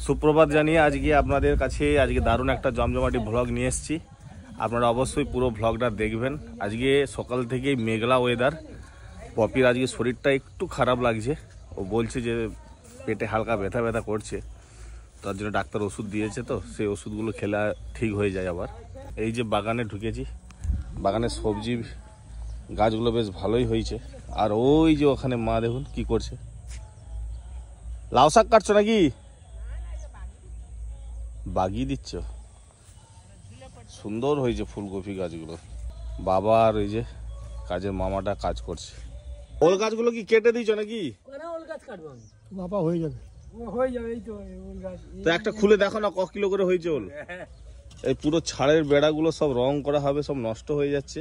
সুপ্রভাত জানিয়ে আজকে আপনাদের কাছে আজকে দারুণ একটা জমজমাটি ভ্লগ নিয়ে এসেছি। আপনারা অবশ্যই পুরো ভ্লগটা দেখবেন। আজকে সকাল থেকেই মেঘলা ওয়েদার পপির আজকে শরীরটা একটু খারাপ লাগছে। ও বলছে যে পেটে হালকা ব্যথা ব্যথা করছে। তার জন্য ডাক্তার ওষুধ দিয়েছে তো, সেই ওষুধগুলো খেলে ঠিক হয়ে যায় আবার। এই যে বাগানে ঢুকেছি। বাগানের সবজি, গাছগুলো বেশ ভালোই হয়েছে। আর ওই যে ওখানে মা দেখুন কি করছে। লাউ শাক কাটছো নাকি? বাগিয়ে দিচ্ছ। সুন্দর হয়েছে ফুলকপি গাছগুলো। বাবা আর ওই যে কাজের মামাটা কাজ করছে। ওল গাছগুলো কি কেটে দিয়েছ নাকি? কোনা ওল গাছ কাটবো আমি? বাবা হয়ে যাবে। হয়ে যাবে এই তো ওল গাছ। তো একটা খুলে দেখো না ক কিলো করে হয়েছে ওল? এই পুরো ছাড়ের বেড়াগুলো সব রং করা হবে সব নষ্ট হয়ে যাচ্ছে।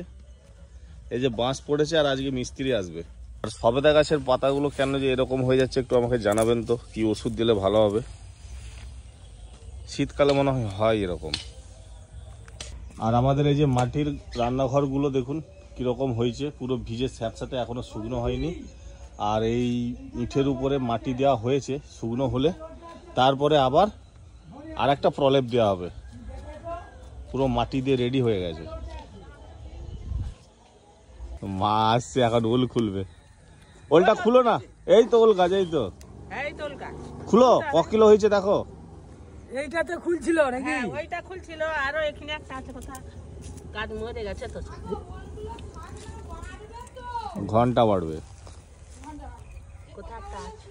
এই যে বাঁশ পড়েছে আর আজকে মিস্ত্রি আসবে। আর সবেদা গাছের পাতাগুলো কেন যে এরকম হয়ে যাচ্ছে একটু আমাকে জানাবেন তো কি ওষুধ দিলে ভালো হবে। শীতকালে মনে হয় হয় এরকম। আর আমাদের এই যে মাটির রান্নাঘরগুলো দেখুন কীরকম হয়েছে পুরো ভিজে স্যাঁতস্যাঁতে এখনও শুকনো হয়নি। আর এই ইটের উপরে মাটি দেওয়া হয়েছে শুকনো হলে। তারপরে আবার আর একটা প্রলেপ দেওয়া হবে। পুরো মাটি দিয়ে রেডি হয়ে গেছে। মা আসছে এখন ওল খুলবে। ওলটা খুলো না। এই তো ওল গাছ এই তো। খুলো ক কিলো হয়েছে দেখো। এইটাতে খুলছিল নাকি? হ্যাঁ ওইটা খুলছিল আরও এখানে একটা আছে কথা গাছ মরে গেছে তো। ঘণ্টা বাড়বে। কোথা একটা আছে?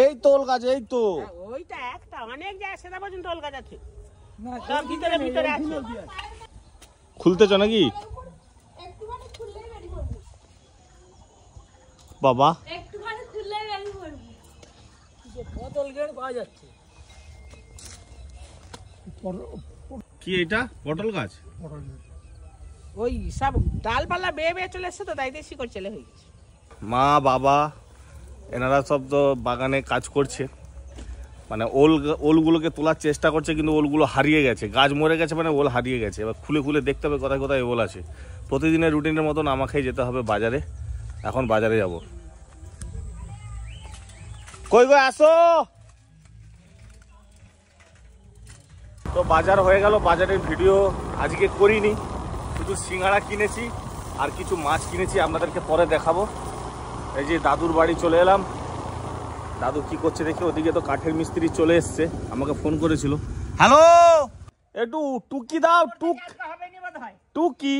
এই তো ওল গাছ এই তো। হ্যাঁ, ওইটা একটা অনেক যায় সেটা পর্যন্ত ওল গাছ আছে। ভিতরে ভিতরে আছে। খুলতেছ নাকি? বাবা। একটুখানি খুললেই আমি করব। বোতল গেট পাওয়া যাচ্ছে। কি এটা? পটল গাছ? ওই সব ডালপালা বেয়ে বেয়ে চলে এসছে তো তাই দিয়ে শিকড় চলে হয়ে গেছে। মা বাবা এনারা সব তো বাগানে কাজ করছে। মানে ওল ওলগুলোকে তোলার চেষ্টা করছে কিন্তু ওলগুলো হারিয়ে গেছে। গাছ মরে গেছে মানে ওল হারিয়ে গেছে। এবার খুলে খুলে দেখতে হবে কোথায় কোথায় ওল আছে। প্রতিদিনের রুটিনের মতন আমাকে যেতে হবে বাজারে। এখন বাজারে যাব। কই গো আসো! তো বাজার হয়ে গেল বাজারের ভিডিও আজকে করিনি। শুধু সিঙ্গাড়া কিনেছি আর কিছু মাছ কিনেছি আপনাদেরকে পরে দেখাবো। এই যে দাদুর বাড়ি চলে এলাম। দাদু কি করছে দেখি ওদিকে তো কাঠের মিস্ত্রি চলে এসছে আমাকে ফোন করেছিল। হ্যালো! একটু টুকি দাও টুক। টুকি।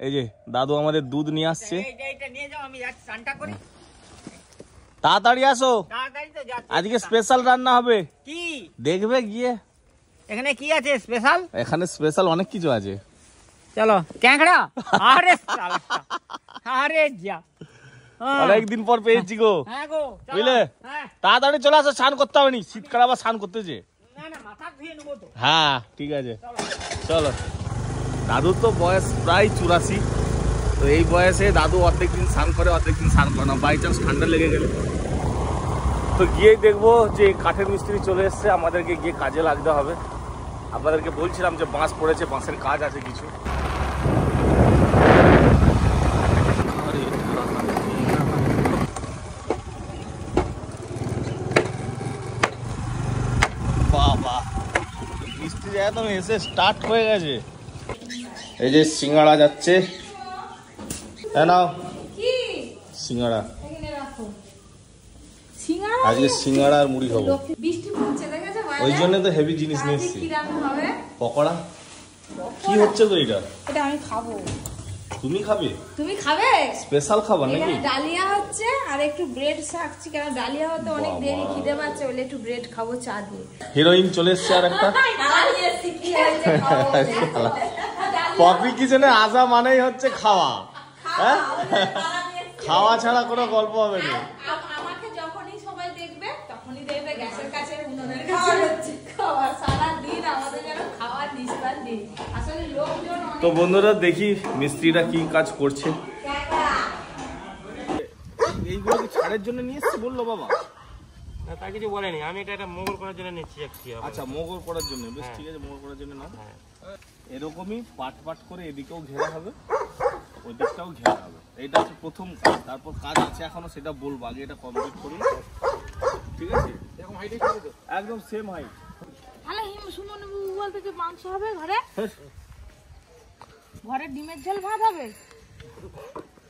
এই যে দাদু আমাদের দুধ নিয়ে আসছে। তাড়াতাড়ি আসো। আজকে স্পেশাল রান্না হবে। কি? দেখবে গিয়ে। এখানে কি আছে স্পেশাল এখানে স্পেশাল অনেক কিছু আছে। চলো ক্যাংড়া আরে আরে যা। হ্যাঁ। অনেকদিন পর পেয়েছি গো। হ্যাঁ বুঝলে? হ্যাঁ। তাড়াতাড়ি চলে আসো স্নান করতে হবে নি। শীতকাল আবার স্নান করতেছে না না মাথা ধুয়ে নেব তো। হ্যাঁ ঠিক আছে। চলো। দাদুর তো বয়স প্রায় চুরাশি। তো এই বয়সে দাদু অর্ধেক দিন স্নান করে অর্ধেক দিন স্নান করে না। বাই চান্স ঠান্ডা লেগে গেলে। তো গিয়েই দেখব যে কাঠের মিস্ত্রি চলে এসছে। আমাদেরকে গিয়ে কাজে লাগতে হবে। আপনাদেরকে বলছিলাম যে বাঁশ পড়েছে বাঁশের কাজ আছে কিছু। মিস্ত্রি একদম এসে স্টার্ট হয়ে গেছে। এই যে সিঙ্গাড়া যাচ্ছে। হ্যাঁ নাও। কি? সিঙ্গাড়া। এখানে রাখো। সিঙ্গারা আজকে সিঙ্গাড়া আর মুড়ি খাব। বৃষ্টি? ওই জন্য তো হেভি জিনিস নিয়ে এসছি পকোড়া। কি হচ্ছে তো এটা? এটা আমি খাব। তুমি খাবে? তুমি খাবে? স্পেশাল খাবার নাকি? ডালিয়া হচ্ছে আর একটু ব্রেড শাকছি কেন ডালিয়া হতে অনেক দেরি খিদে পাচ্ছে বলে একটু ব্রেড খাব চা দিয়ে। হিরোইন চলে এসছে আর একটা। পপি কিচেনে আসা মানেই হচ্ছে খাওয়া। হ্যাঁ? খাওয়া ছাড়া কোনো গল্প হবে না আম- আমাকে যখনই সবাই দেখবে তখনই দেখবে গ্যাসের কাছে উনুনের কাছে হচ্ছে খাওয়া সারা দিন আমাদের যেন খাওয়ার নিস্তার দিন আসলে লোকজন অনেক তো বন্ধুরা দেখি মিস্ত্রিরা কি কাজ করছে। এইগুলো কি ছাড়ের জন্য নিয়ে এসছে বলল বাবা? না তা কিছু বলেনি আমি এটা একটা মোগল করার জন্য নিচ্ছি আচ্ছা মোগর করার জন্য। বেশ ঠিক আছে মোগর করার জন্য না? এরকমই পাট পাট করে এদিকেও ঘেরা হবে ওই দিকটাও ঘেরা হবে। এটা হচ্ছে প্রথম কাজ। তারপর কাজ আছে এখনও সেটা বলব। আগে এটা কমপ্লিট করুন। ঠিক আছে? একদম সেম হাইট তাহলে হিম সুমন বলতে যে মাংস হবে ঘরে? ঘরে ডিমের ঝোল ভাত হবে?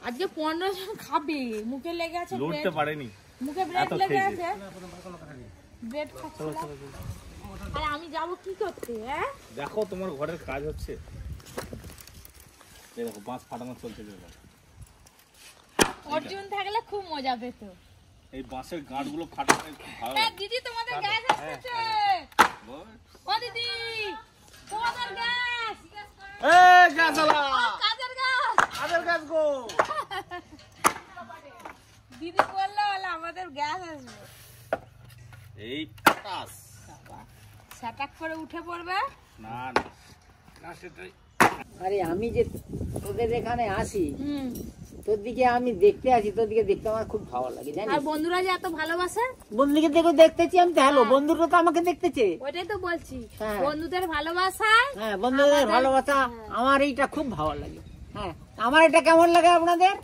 আজকে পনেরো জন খাবে। মুখে লেগে আছে লড়তে পারেনি। মুখে ব্রেড লেগে আছে। ব্রেড আর আমি যাব কি করতে হ্যাঁ? দেখো তোমার ঘরের কাজ হচ্ছে। এই দেখো বাঁশ ফাটানো চলছে। দেখো অর্জুন থাকলে খুব মজা পেত। এই বাঁশের গাঁটগুলো খুব ভালো দিদি তোমাদের গ্যাস আসছে ও দিদি তোমাদের গ্যাস। এ গাছালা কাজের গ্যাস। আদের গাছ গো। দিদি বলল বলে আমাদের গ্যাস আসবে। এই কাস স্যাটাক করে উঠে পড়বে? না না। সেটাই আরে আমি যে তোদের এখানে আসি হুম। তোর দিকে আমি দেখতে আসি তোর দিকে দেখতে আমার খুব ভালো লাগে আর বন্ধুরা যে এত ভালোবাসে? বন্ধুকে দেখে দেখতেছি আমি তো হ্যালো বন্ধুরা তো আমাকে দেখতেছে। ওইটাই তো বলছি হ্যাঁ। বন্ধুদের ভালোবাসায় হ্যাঁ বন্ধুদের ভালোবাসা আমার এইটা খুব ভালো লাগে। হ্যাঁ আমার এটা কেমন লাগে আপনাদের?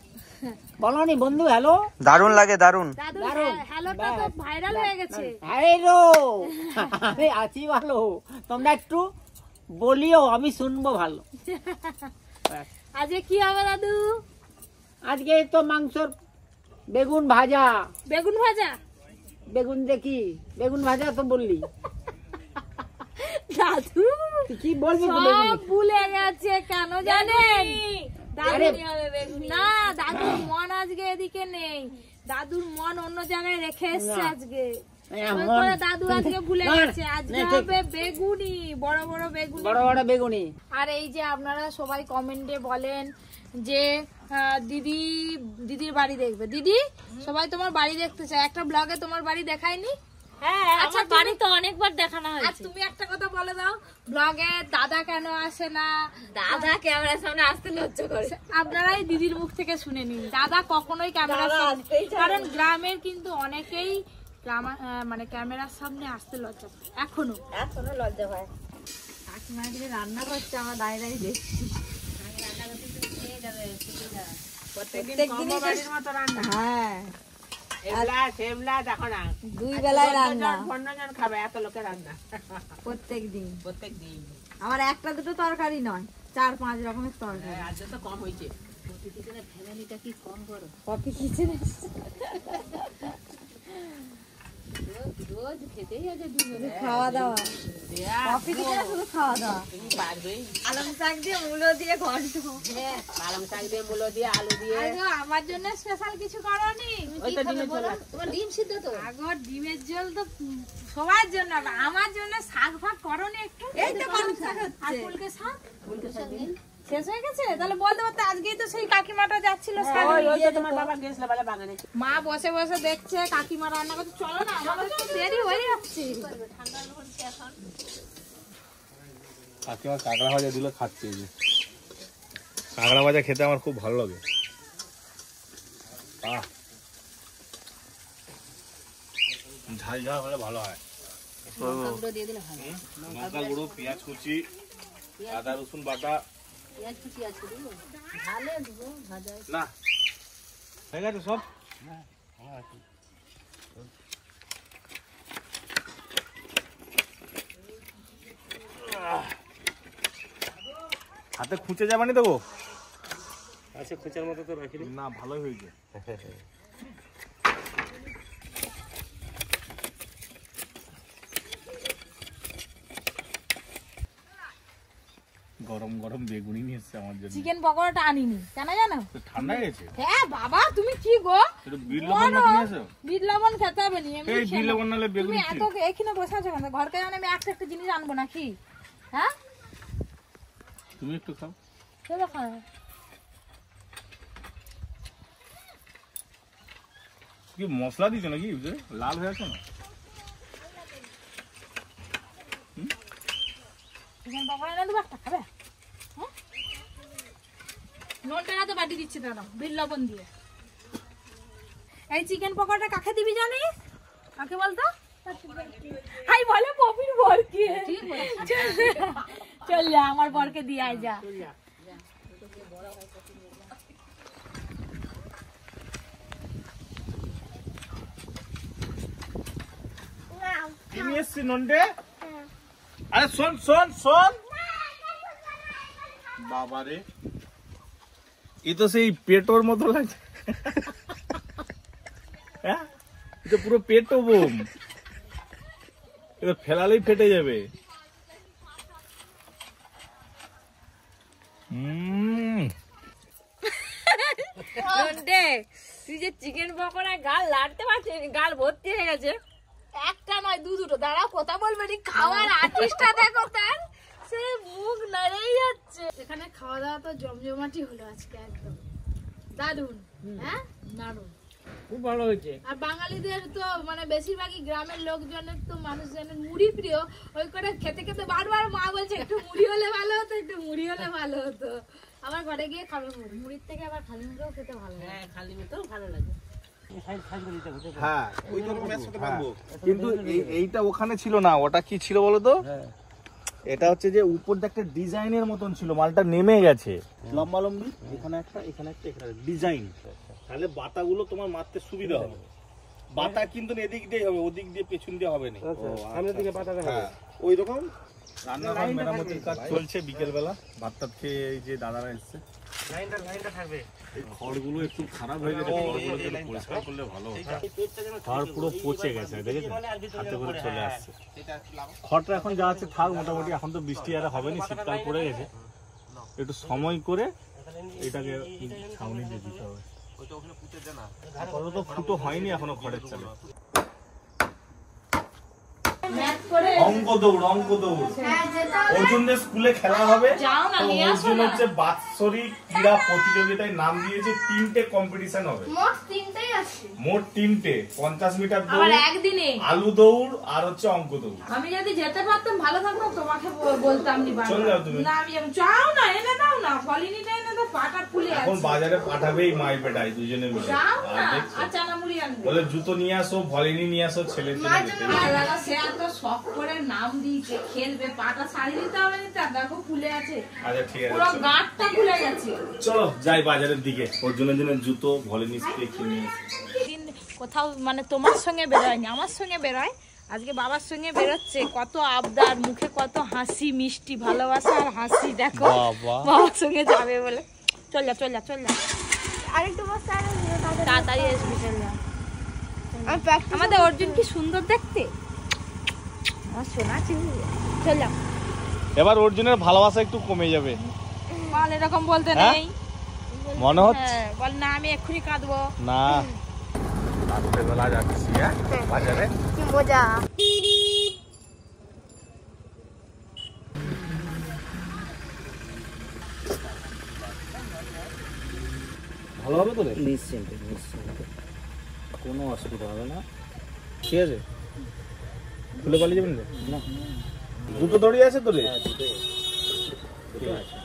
বলো নি বন্ধু হ্যালো? দারুণ লাগে দারুণ। হ্যালোটা তো ভাইরাল হয়ে গেছে। হ্যালো আমি আছি ভালো। তোমরা একটু বলিও আমি শুনব ভালো। আজকে কি হবে দাদু? আজকে তো মাংসর বেগুন ভাজা। বেগুন ভাজা? বেগুন দেখি বেগুন ভাজা তো বললি। দাদু কি বলবি সব ভুলে গেছে কেন জানেন? না দাদুর মন আজকে এদিকে নেই। দাদুর মন অন্য জায়গায় রেখে এসছে আজকে। দাদু আজকে ভুলে গেছে। আজকে হবে বেগুনি বড় বড় বেগুনি। বড় বড় বেগুনি। আর এই যে আপনারা সবাই কমেন্টে বলেন যে দিদি দিদির বাড়ি দেখবে। দিদি সবাই তোমার বাড়ি দেখতে চায়। একটা ব্লগে তোমার বাড়ি দেখায়নি? হ্যাঁ আচ্ছা, বাড়ি তো অনেকবার দেখানো হয়েছে। তুমি একটা কথা বলে দাও ব্লগে দাদা কেন আসে না? দাদা ক্যামেরার সামনে আসতে লজ্জা করে। আপনারাই দিদির মুখ থেকে শুনে নিন। দাদা কখনোই ক্যামেরার সামনে। কারণ গ্রামের কিন্তু অনেকেই মানে ক্যামেরার সামনে আসতে লজ্জা পায়। এখনও। এখনও লজ্জা পায় কাকিমা রান্না করছে আমার দাঁড়িয়ে দাঁড়িয়ে দেখছি প্রত্যেকদিন কম্বো বাড়ির মতো রান্না হ্যাঁ। দুই বেলায় রান্না। খাবে এত লোকের রান্না। প্রত্যেক দিন প্রত্যেক দিন আমার একটা দুটো তরকারি নয় চার পাঁচ রকমের তরকারি। আজকে তো কম হয়েছে। কিচেনে খাওয়া দাওয়া কফি কিচেনে শুধু খাওয়া দাওয়া। তুমি শাক দিয়ে মূলো দিয়ে ঘন্ট পালং শাক দিয়ে মুলো দিয়ে আলু দিয়ে আমার জন্য স্পেশাল কিছু করনি তোমার ডিম সিদ্ধ তো? আগর ডিমের ঝোল তো সবার জন্য আমার জন্য শাক ফাক করনি একটু। এই তো পালং শাক আর হচ্ছে ফুলকে শাক শেষ হয়ে গেছে? তাহলে বলতে বলতে আজকেই তো সেই কাকিমাটা যাচ্ছিল শাক ওই ওই নিয়ে। তো তোমার বাবা গেছিল বলে বাগানে। মা বসে বসে দেখছে কাকিমা রান্না করছে। চলো না আমাদের তো দেরি হয়ে যাচ্ছে। কাকিমা কাঁকড়া ভাজা দিলে খাচ্ছে কাঁকড়া ভাজা খেতে আমার খুব ভালো লাগে। আহ ঝাল ঝাল হলে ভালো হয়। গুঁড়ো দিয়ে দিলে ভালো। লঙ্কা গুঁড়ো পেঁয়াজ কুচি আদা রসুন বাটা পেঁয়াজ কুচি আছে দেবো ভাজা না। হয়ে গেছে সব? হাতে খুঁচে যাবানি দেবো আচ্ছা খুঁচার মতো তো রাখি না ভালোই হয়েছে। গরম গরম বেগুনি নিয়ে এসছে আমার জন্য। চিকেন পকোড়াটা আনিনি কেন জানো? ঠান্ডা গেছে। হ্যাঁ বাবা তুমি কি গো? বিট লবণ নিয়ে এসো বিট লবণ খেতে হবে নি এই নাও। লবণ তুমি বেগুনি এত এখানে বসে আছো কেন? ঘরকে জানে আমি একটা একটা জিনিস আনব নাকি? হ্যাঁ? তুমি একটু খাও। চলো খাও। কি মশলা দিছো নাকি? লাল হয়ে আছে না চিকেন পকোড়া এনে দেবো একটা খাবে হ্যাঁ তো বাটি দিচ্ছি দাদা বিট লবণ দিয়ে। এই চিকেন পকোড়াটা কাকে দিবি জানিস? কাকে বলতো? হাই বলে পপির বরকে। চল যা আমার বরকে দিয়ে আয় যা। এসছি আরে শোন শোন। বাবারে। এ তো সেই পেটোর মতো লাগছে। হ্যাঁ? এ তো পুরো পেটো বোম। এটা ফেলালেই ফেটে যাবে। তুই যে চিকেন পকোড়া গাল লাড়তে পারছিস গাল ভর্তি হয়ে গেছে। একটা নয় দু দুটো। দাঁড়া কথা বলবে নি খাওয়ার আর্টিস্টটা দেখো তার সে মুখ নাড়েই যাচ্ছে। এখানে খাওয়া দাওয়া তো জমজমাটি হলো আজকে একদম। দারুণ হ্যাঁ? দারুণ খুব ভালো হয়েছে। আর বাঙালিদের তো মানে বেশিরভাগই গ্রামের লোকজনের তো মানুষজনের মুড়ি প্রিয়। ওই করে খেতে খেতে বারবার মা বলছে একটু মুড়ি হলে ভালো হতো একটু মুড়ি হলে ভালো হতো। আবার ঘরে গিয়ে খাবে মুড়ি। মুড়ির থেকে আবার খালি মুড়িও খেতে ভালো লাগে। হ্যাঁ খালি মেতেও ভালো লাগে। হ্যাঁ কিন্তু এইটা ওখানে ছিল না ওটা কি ছিল বলো তো? এটা হচ্ছে যে উপর দিয়ে একটা ডিজাইনের মতন ছিল মালটা নেমে গেছে। লম্বা লম্বি এখানে একটা এখানে একটা এখানে ডিজাইন। তাহলে বাতাগুলো তোমার মারতে সুবিধা হবে। বাতা কিন্তু এদিক দিয়ে হবে ওদিক দিয়ে পেছন দিয়ে হবে না। সামনের দিকে পাতা দেখা হ্যাঁ ওই রকম? রান্নাঘর মেরামতির কাজ চলছে বিকেল বেলা ভাত খেয়ে এই যে দাদারা এসছে। লাইনটা লাইনটা থাকবে। এই খড়গুলো একটু খারাপ হয়ে গেছে পরিষ্কার করলে ভালো খড় পুরো পচে গেছে দেখেছেন? হাতে করে চলে আসছে। খড়টা এখন যা আছে থাক মোটামুটি এখন তো বৃষ্টি আর হবে না শীতকাল পড়ে গেছে। একটু সময় করে এটাকে ছাউনি দিয়ে দিতে হবে। ফুটো হয়নি এখনও খড়ের চালে। অঙ্ক দৌড় অঙ্ক দৌড় অর্জুনদের স্কুলে খেলা হবে। যাও না, তো নিয়ে আসো অর্জুন হচ্ছে বাৎসরিক ক্রীড়া প্রতিযোগিতায় নাম দিয়েছে তিনটে কম্পিটিশন হবে। মোট তিনটেই আছে। মোট তিনটে পঞ্চাশ মিটার দৌড় একদিনে। আলু দৌড় আর হচ্ছে অঙ্ক দৌড় আমি যদি যেতে পারতাম ভালো থাকতাম তোমাকে বলতাম চলে যাও তুমি। না আমি যাব। না এনে দাও না ফলিনিটা এনে দাও পাটা ফুলে এখন বাজারে পাঠাবেই মাই পেটাই দুজনে মিলে। যাও না দেখছ? আর মুড়ি আনবে। বলে জুতো নিয়ে আসো ভলিনি নিয়ে আসো ছেলে ছেলে এত শখ করে নাম দিয়েছে খেলবে পাটা ছাড়িয়ে দিতে হবে না তার দেখো ফুলে আছে। আচ্ছা ঠিক আছে পুরো গাঁটটা ফুলে গেছে। চলো যাই বাজারের দিকে। অর্জুনের জন্য জুতো ভলিনি স্প্রে কিনে কোথাও মানে তোমার সঙ্গে বেরোয়নি আমার সঙ্গে বেরোয়। আজকে বাবার সঙ্গে বেরোচ্ছে কত আবদার মুখে কত হাসি মিষ্টি ভালোবাসা আর হাসি দেখো। বাবার সঙ্গে যাবে বলে। চল যা চল যা চল যা। আরেকটু। তাড়াতাড়ি আসবি চল যা। আমাদের অর্জুন কি সুন্দর দেখতে? আমার সোনা চিনি চল এবার অর্জুনের ভালোবাসা একটু কমে যাবে। বল এরকম বলতে হ্যাঁ? নেই। মনে হচ্ছে? হ্যাঁ বল না আমি এক্ষুনি কাঁদবো। না। রাত্রেবেলা যাচ্ছি হ্যাঁ? বাজারে। কি মজা। ভালো হবে তো নিশ্চিন্ত নিশ্চিন্ত। কোনো অসুবিধা হবে না। ঠিক আছে? খুলে পালিয়ে যাবেন না। দুটো দড়ি আছে তো রে আছে।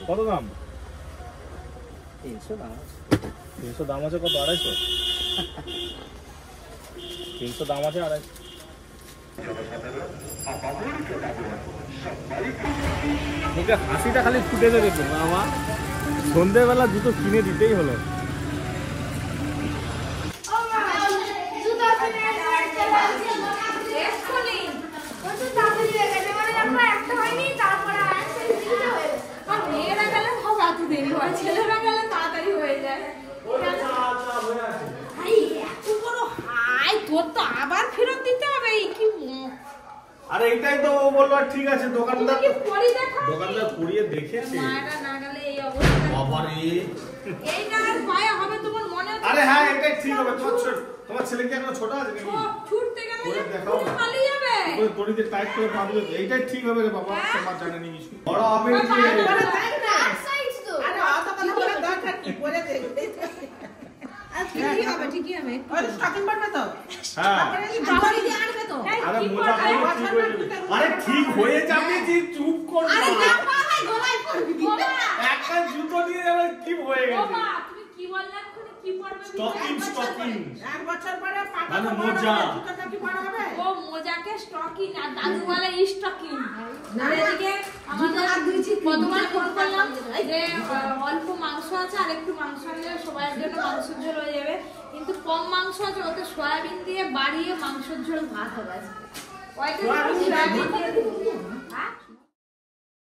কত দাম? তিনশো না তিনশো দাম আছে কত? আড়াইশো? তিনশো দাম আছে আড়াইশো। হাসিটা খালি ফুটে যাবে বাবা সন্ধ্যেবেলা দুটো কিনে দিতেই হলো মেয়েরা গেলে হবে এত দেরি হয় ছেলেরা গেলে তাড়াতাড়ি হয়ে যায়। এত বড় হাই তোর তো আবার ফেরত দিতে হবে কি আরে এইটাই তো ও বলল ঠিক আছে দোকানদার দোকানদার পুড়িয়ে দেখেছে। আর হ্যাঁ এটাই ঠিক হবে। তোমার তোমার ছেলে কি এখনও ছোট আছে নাকি? ছুটতে গেলে দেখাও পালিয়ে যাবে। ওই দড়িতে টাইট করে বাঁধবে এইটাই ঠিক হবে রে বাবা তোমার জানে নি কিছু। বড় হবে আরে ঠিক হয়ে। যাবে আরে ঠিক হয়ে যাবে যে চুপ কর আরে না। না পায়ে গলায় পড়বি বাবা একটা জুতো নিয়ে যাবে কি হয়ে গেছে। কি কি পড়বে স্টকিং স্টকিং এক বছর পরে। পাটা মানে মোজা। জুতোটা কি হবে? ও মোজাকে স্টকিং আর দাদু বলে স্টকিং আর এদিকে আমাদের প্রথমবার ফোন করলাম যে অল্প মাংস আছে আর একটু মাংস আনলে সবার জন্য মাংসের ঝোল হয়ে যাবে। কিন্তু কম মাংস আছে ওতে সয়াবিন দিয়ে বাড়িয়ে মাংসের ঝোল ভাত হবে আজকে। পয়সা